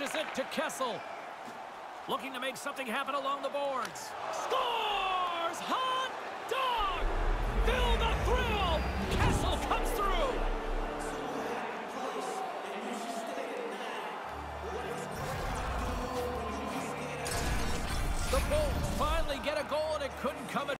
it to Kessel. Looking to make something happen along the boards. Scores! Hot dog! Phil the thrill! Kessel comes through! The Bulls finally get a goal and it couldn't come at